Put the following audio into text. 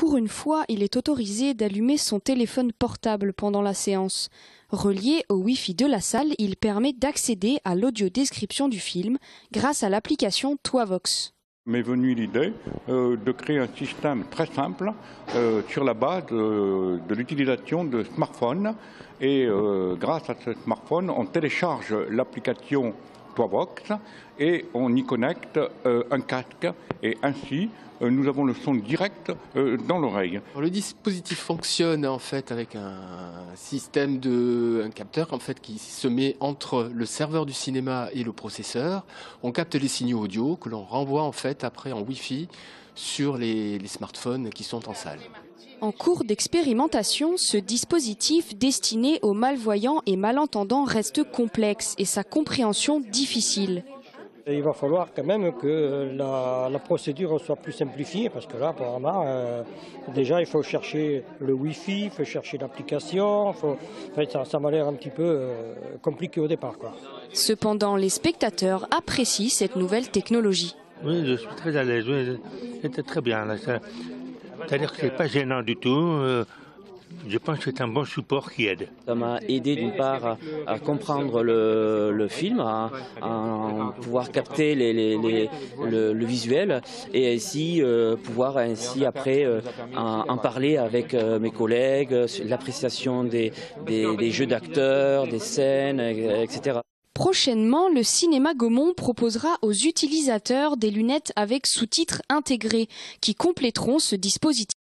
Pour une fois, il est autorisé d'allumer son téléphone portable pendant la séance. Relié au Wi-Fi de la salle, il permet d'accéder à l'audio-description du film grâce à l'application Toivox. M'est venue l'idée euh, de créer un système très simple euh, sur la base de, de l'utilisation de smartphones. Et euh, grâce à ce smartphone, on télécharge l'application Toivox et on y connecte euh, un casque. Et ainsi, euh, nous avons le son direct dans l'oreille. Le dispositif fonctionne en fait avec un système de un capteur en fait qui se met entre le serveur du cinéma et le processeur. On capte les signaux audio que l'on renvoie en fait après en Wi-Fi sur les smartphones qui sont en salle. En cours d'expérimentation, ce dispositif destiné aux malvoyants et malentendants reste complexe et sa compréhension difficile. Il va falloir quand même que la, la, procédure soit plus simplifiée parce que là, apparemment, euh, déjà il faut chercher le Wi-Fi, il faut chercher l'application. En fait, ça, ça m'a l'air un petit peu euh, compliqué au départ. Quoi. Cependant, les spectateurs apprécient cette nouvelle technologie. Oui, je suis très à l'aise. Oui, c'était très bien. C'est-à-dire que c'est pas gênant du tout. Euh, je pense que c'est un bon support qui aide. Ça m'a aidé d'une part à, comprendre le, film, à, pouvoir capter le, visuel et ainsi euh, pouvoir ainsi après euh, en, parler avec mes collègues, l'appréciation des jeux d'acteurs, des scènes, etc. Prochainement, le cinéma Gaumont proposera aux utilisateurs des lunettes avec sous-titres intégrés qui compléteront ce dispositif.